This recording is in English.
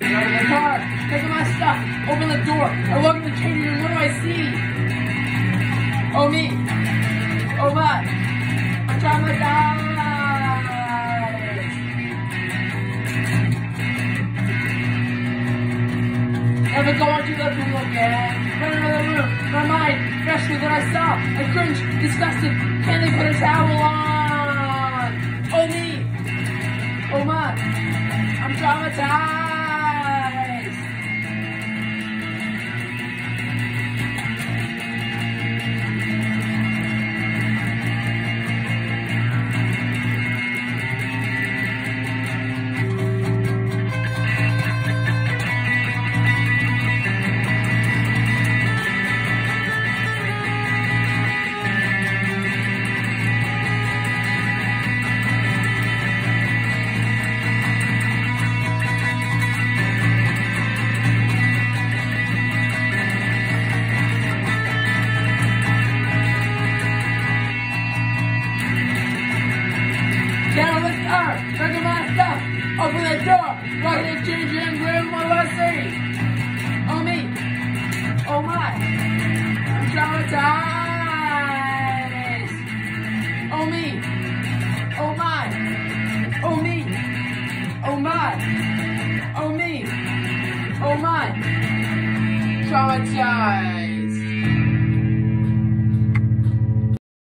Get out of the car. Up my stuff. Open the door. I walk in the changing room. What do I see? Oh, me. Oh, my. I'm traumatized. Never go into the room again. Run the room. My mind, fresher than I saw. I cringe, disgusted. Can they put a towel on? Oh, me. Oh, my. I'm traumatized. Open door, in the changing room. What do Oh me, oh my, I'm traumatized. Oh me, oh my, oh me, oh my, oh me, oh my, traumatized.